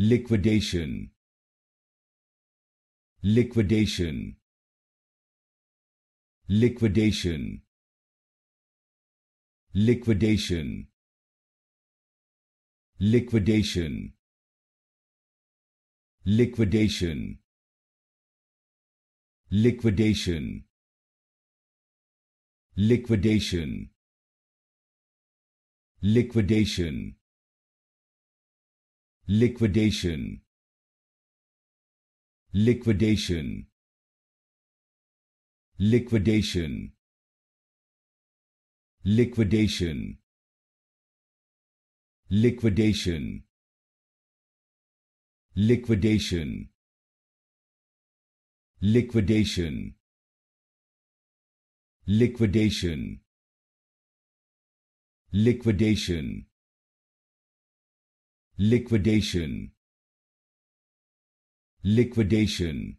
liquidation. Liquidation. Liquidation. Liquidation. Liquidation. Liquidation. Liquidation. Liquidation. Liquidation liquidation. Liquidation. Liquidation. Liquidation. Liquidation. Liquidation. Liquidation. Liquidation. Liquidation liquidation. Liquidation